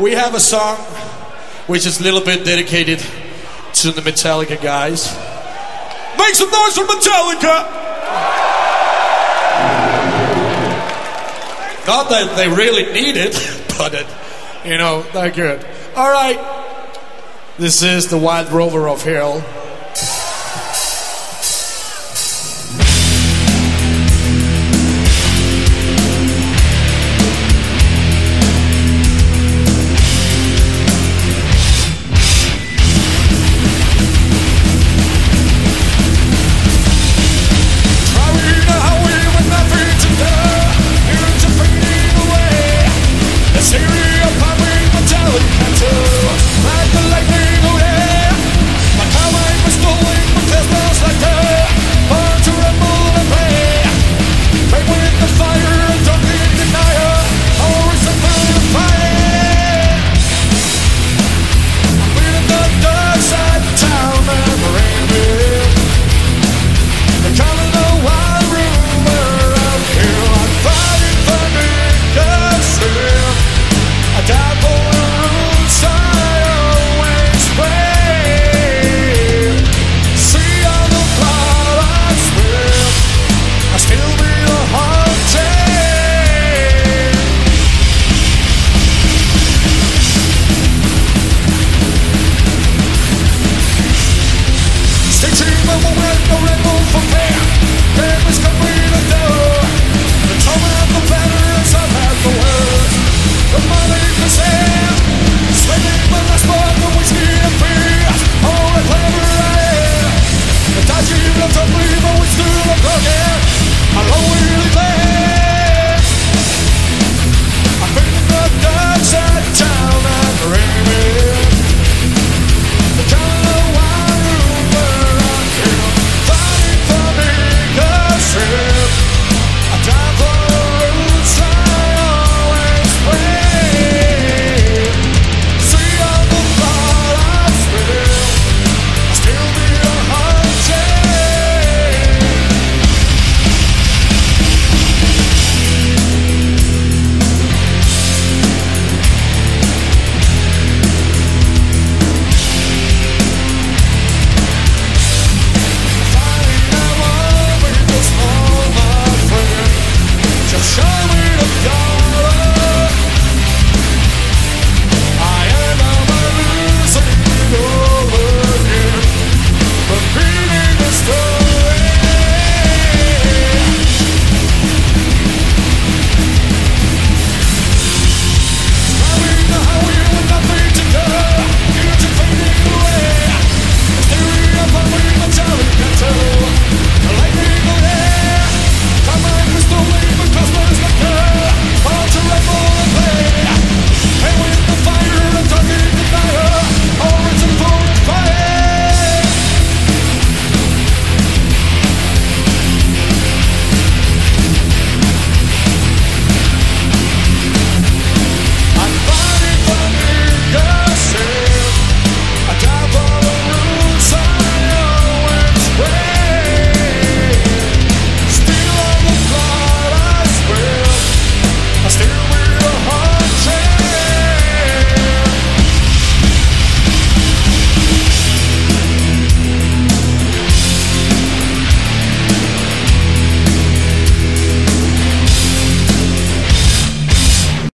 we have a song which is a little bit dedicated to the Metallica guys. Make some noise for Metallica! Not that they really need it, but it, you know, they're good. All right. This is the Wild Rover of Hell.